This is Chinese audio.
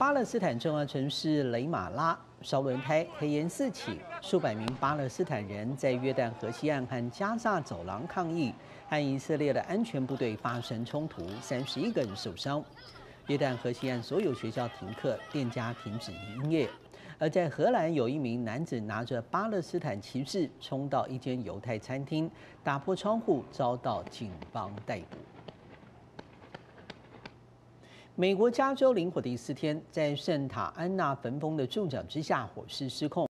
巴勒斯坦重要城市雷马拉烧轮胎，黑烟四起，数百名巴勒斯坦人在约旦河西岸和加萨走廊抗议，和以色列的安全部队发生冲突，三十一个人受伤。约旦河西岸所有学校停课，店家停止营业。而在荷兰，有一名男子拿着巴勒斯坦旗帜冲到一间犹太餐厅，打破窗户，遭到警方逮捕。美国加州林火第四天，在圣塔安娜焚风的助长之下，火势失控。